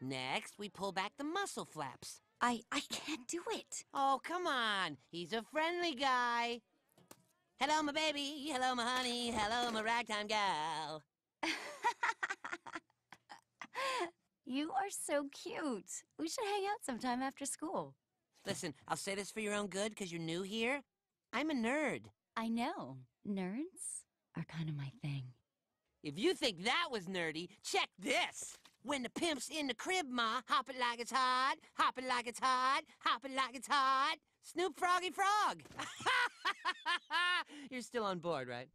Next, we pull back the muscle flaps. I I can't do it. Oh, come on. He's a friendly guy. Hello, my baby. Hello, my honey. Hello, my ragtime gal. You are so cute. We should hang out sometime after school. Listen, I'll say this for your own good because you're new here. I'm a nerd. I know. Nerds are kind of my thing. If you think that was nerdy, check this. When the pimp's in the crib, ma, hop it like it's hot, hop it like it's hot, hop it like it's hot. Snoop Froggy Frog. You're still on board, right?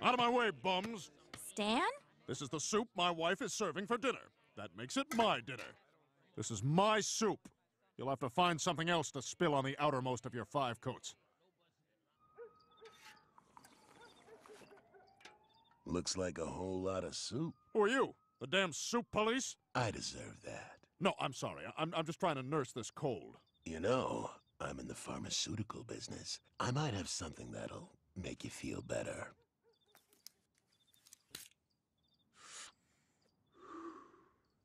Out of my way, bums! Stan? This is the soup my wife is serving for dinner. That makes it my dinner. This is my soup. You'll have to find something else to spill on the outermost of your five coats. Looks like a whole lot of soup. Who are you? The damn soup police? I deserve that. No, I'm sorry. I'm, I'm just trying to nurse this cold. You know, I'm in the pharmaceutical business. I might have something that'll make you feel better.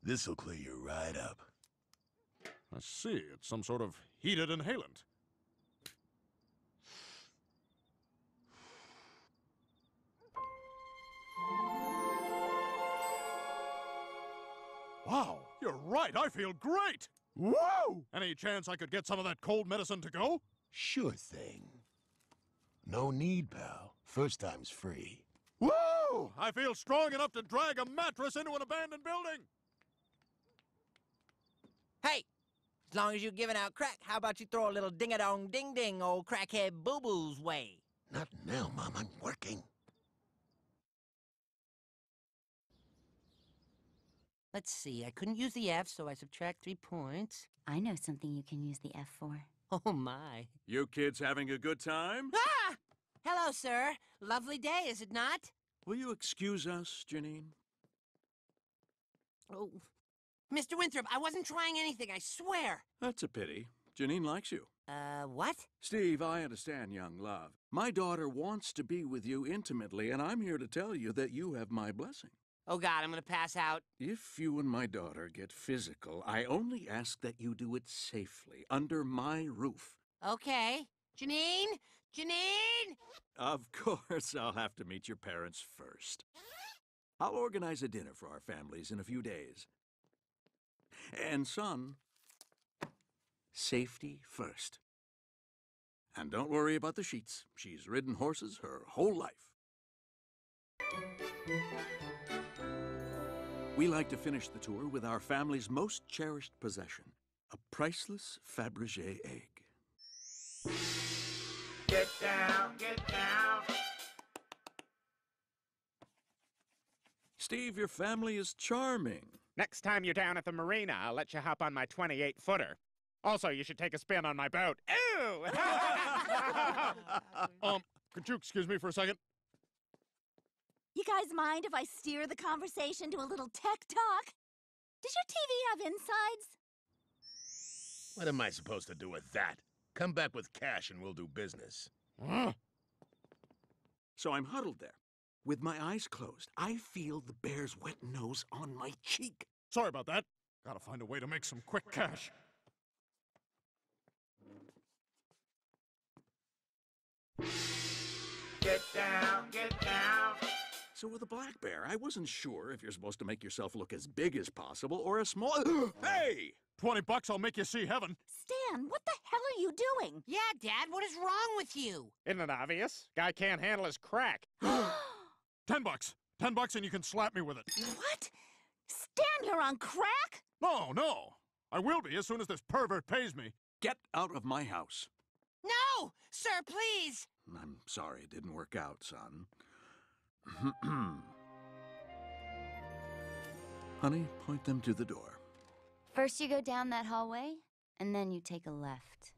This'll clear you right up. I see. It's some sort of heated inhalant. Wow, you're right. I feel great. Whoa! Any chance I could get some of that cold medicine to go? Sure thing. No need, pal. First time's free. Whoa! I feel strong enough to drag a mattress into an abandoned building. Hey, as long as you're giving out crack, how about you throw a little ding-a-dong ding-ding old crackhead boo-boo's way? Not now, Mom. I'm working. Let's see. I couldn't use the F, so I subtract three points. I know something you can use the F for. Oh, my. You kids having a good time? Ah! Hello, sir. Lovely day, is it not? Will you excuse us, Janine? Oh, Mr. Winthrop, I wasn't trying anything, I swear. That's a pity. Janine likes you. Uh, what? Steve, I understand, young love. My daughter wants to be with you intimately, and I'm here to tell you that you have my blessing. Oh, God, I'm gonna pass out. If you and my daughter get physical, I only ask that you do it safely, under my roof. Okay. Janine? Janine? Of course, I'll have to meet your parents first. I'll organize a dinner for our families in a few days. And, son, safety first. And don't worry about the sheets. She's ridden horses her whole life. We like to finish the tour with our family's most cherished possession a priceless Fabergé egg. Get down, get down. Steve, your family is charming. Next time you're down at the marina, I'll let you hop on my 28 footer. Also, you should take a spin on my boat. Ew! Um, could you excuse me for a second? You guys mind if I steer the conversation to a little tech talk? Does your TV have insides? What am I supposed to do with that? Come back with cash and we'll do business. Huh? So I'm huddled there. With my eyes closed, I feel the bear's wet nose on my cheek. Sorry about that. Gotta find a way to make some quick cash. Get down, get down. So with a black bear, I wasn't sure if you're supposed to make yourself look as big as possible or as small. hey! 20 bucks, I'll make you see heaven. Stan, what the hell are you doing? Yeah, Dad, what is wrong with you? Isn't it obvious? Guy can't handle his crack. 10 bucks. 10 bucks and you can slap me with it. What? Stan, you're on crack? No, no. I will be as soon as this pervert pays me. Get out of my house. No! Sir, please! I'm sorry it didn't work out, son. Honey, point them to the door. First, you go down that hallway, and then you take a left.